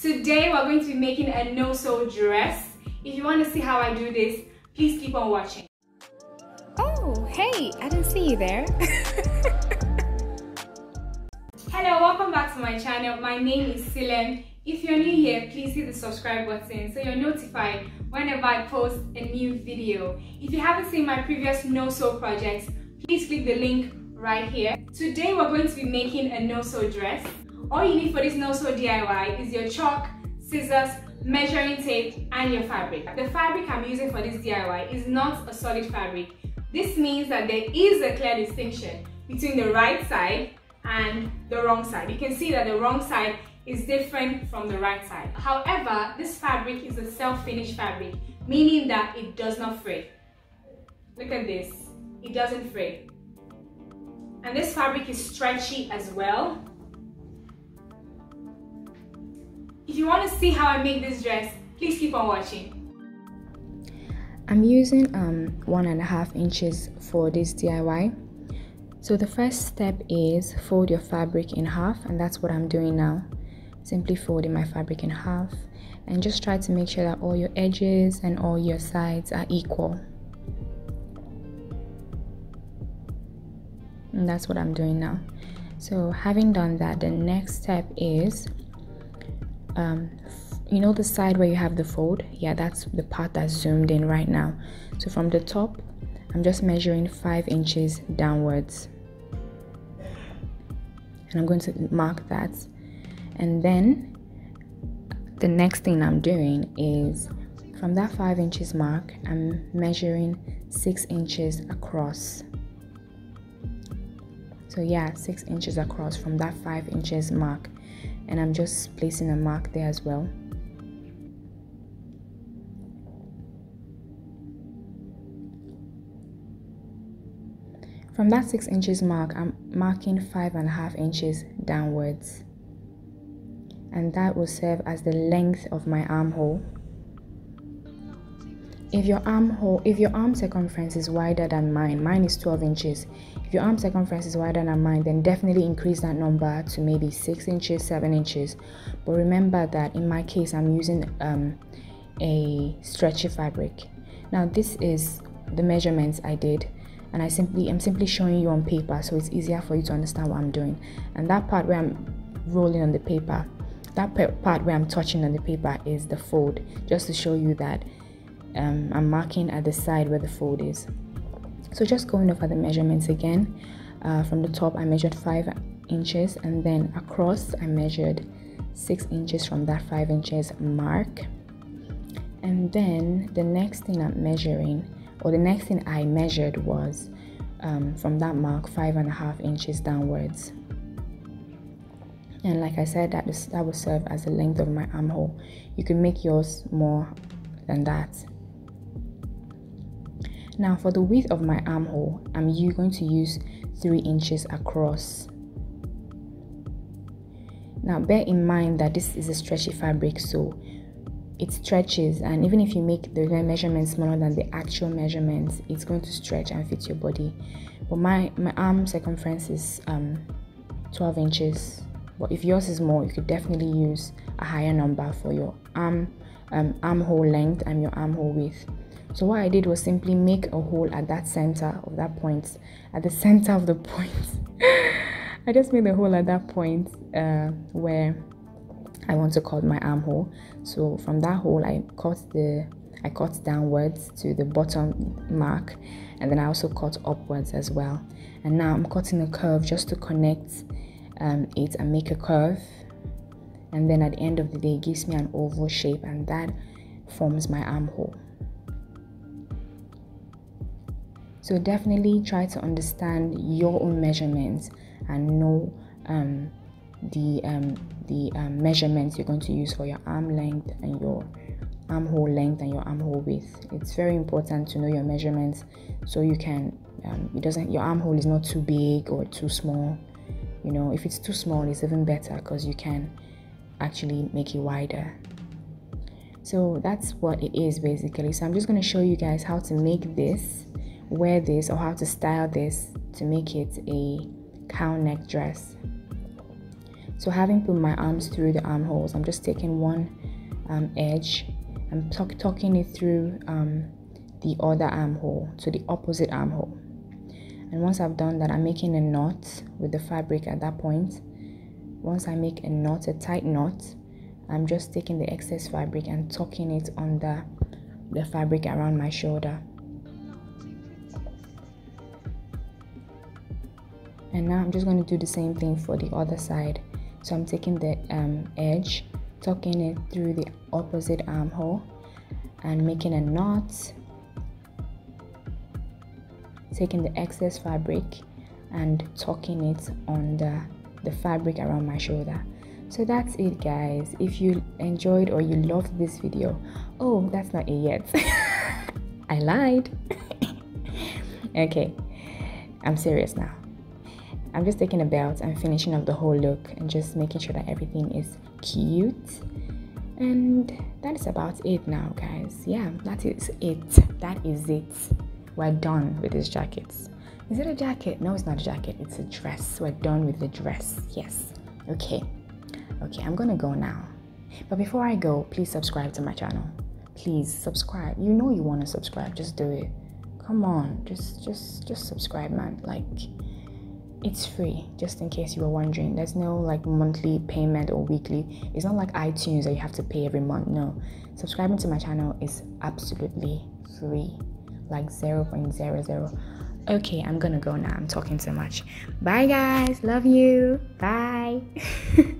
Today we're going to be making a no-sew dress. If you want to see how I do this, please keep on watching. Oh, hey, I didn't see you there. Hello, welcome back to my channel. My name is Silem. If you're new here, please hit the subscribe button so you're notified whenever I post a new video. If you haven't seen my previous no-sew projects, please click the link right here. Today we're going to be making a no-sew dress. All you need for this no-sew DIY is your chalk, scissors, measuring tape, and your fabric. The fabric I'm using for this DIY is not a solid fabric. This means that there is a clear distinction between the right side and the wrong side. You can see that the wrong side is different from the right side. However, this fabric is a self-finished fabric, meaning that it does not fray. Look at this, it doesn't fray. And this fabric is stretchy as well, you want to see how I make this dress, please keep on watching. I'm using um, one and a half inches for this DIY. So the first step is fold your fabric in half and that's what I'm doing now. Simply folding my fabric in half and just try to make sure that all your edges and all your sides are equal. And that's what I'm doing now. So having done that, the next step is um, you know the side where you have the fold? Yeah that's the part that's zoomed in right now. So from the top I'm just measuring five inches downwards. And I'm going to mark that. And then the next thing I'm doing is from that five inches mark I'm measuring six inches across. So yeah six inches across from that five inches mark and I'm just placing a mark there as well. From that 6 inches mark, I'm marking five and a half inches downwards. And that will serve as the length of my armhole. If your armhole, if your arm circumference is wider than mine, mine is 12 inches. If your arm circumference is wider than mine, then definitely increase that number to maybe 6 inches, 7 inches. But remember that in my case, I'm using um, a stretchy fabric. Now this is the measurements I did and I simply I'm simply showing you on paper so it's easier for you to understand what I'm doing. And that part where I'm rolling on the paper, that part where I'm touching on the paper is the fold, just to show you that um, I'm marking at the side where the fold is. So just going over the measurements again, uh, from the top I measured 5 inches and then across I measured 6 inches from that 5 inches mark. And then the next thing I'm measuring, or the next thing I measured was um, from that mark five and a half inches downwards. And like I said, that, that will serve as the length of my armhole. You can make yours more than that now for the width of my armhole, I'm going to use 3 inches across. Now bear in mind that this is a stretchy fabric so it stretches and even if you make the measurements smaller than the actual measurements it's going to stretch and fit your body. But my my arm circumference is um, 12 inches. But if yours is more you could definitely use a higher number for your arm um, armhole length and your armhole width so what I did was simply make a hole at that center of that point, at the center of the point. I just made a hole at that point uh, where I want to cut my armhole. So from that hole, I cut the I cut downwards to the bottom mark, and then I also cut upwards as well. And now I'm cutting a curve just to connect um, it and make a curve. And then at the end of the day, it gives me an oval shape, and that forms my armhole. So definitely try to understand your own measurements and know um, the um, the um, measurements you're going to use for your arm length and your armhole length and your armhole width. It's very important to know your measurements so you can um, it doesn't your armhole is not too big or too small. You know, if it's too small, it's even better because you can actually make it wider. So that's what it is basically. So I'm just going to show you guys how to make this wear this or how to style this to make it a cowl neck dress. so having put my arms through the armholes i'm just taking one um, edge and tuck, tucking it through um, the other armhole to the opposite armhole. And once I've done that I'm making a knot with the fabric at that point. Once I make a knot a tight knot I'm just taking the excess fabric and tucking it under the fabric around my shoulder and now I'm just going to do the same thing for the other side. So I'm taking the um, edge tucking it through the opposite armhole and making a knot. Taking the excess fabric and tucking it under the fabric around my shoulder. So that's it guys. If you enjoyed or you loved this video oh that's not it yet. I lied. Okay. I'm serious now i'm just taking a belt and finishing up the whole look and just making sure that everything is cute. And that is about it now guys. Yeah that is it. That is it. We're done with these jackets. Is it a jacket? No it's not a jacket. It's a dress. We're done with the dress. Yes. Okay. Okay i'm gonna go now. But before i go please subscribe to my channel. Please subscribe. You know you want to subscribe. Just do it. Come on. Just just just subscribe man. Like it's free just in case you were wondering. There's no like monthly payment or weekly. It's not like itunes that you have to pay every month no. Subscribing to my channel is absolutely free like 0.00 okay i'm gonna go now. I'm talking too much. Bye guys. Love you. Bye